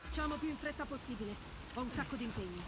Facciamo più in fretta possibile. Ho un sacco di impegni.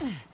Ugh.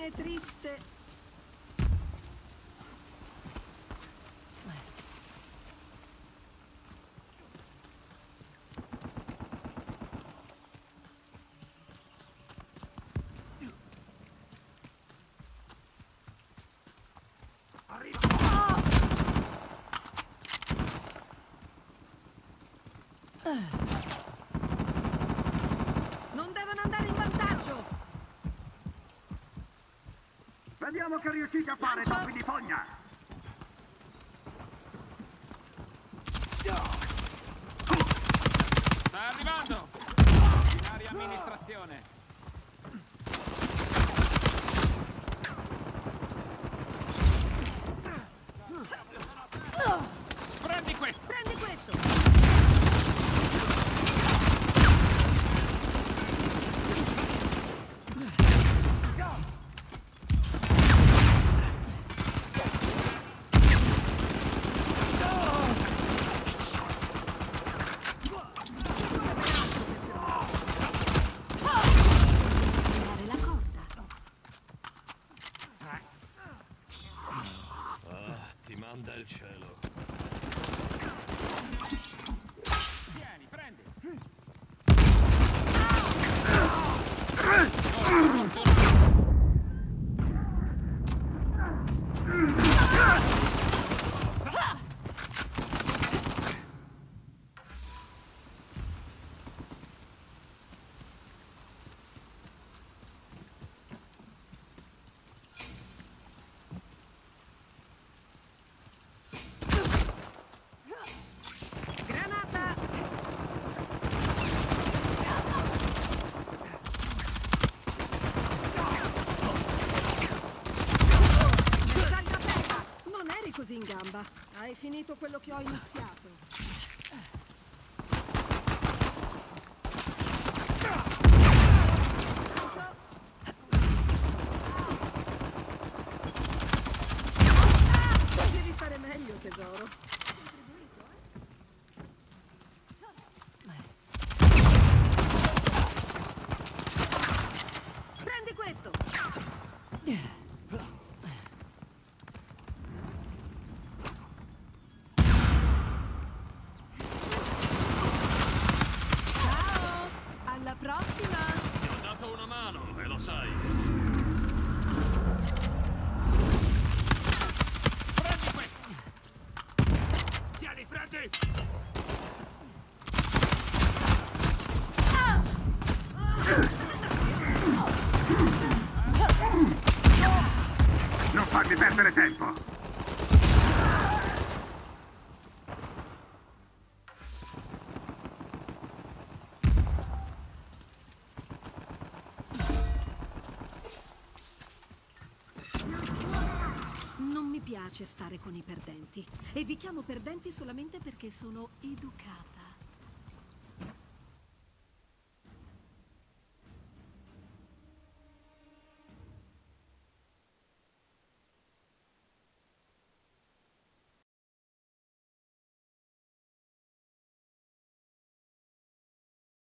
Fine triste. Non Speriamo che riuscite a fare topi di fogna! Sta arrivando! In amministrazione! Manda il cielo. Finito quello che ho iniziato. Perdere tempo! Non mi piace stare con i perdenti. E vi chiamo perdenti solamente perché sono educata.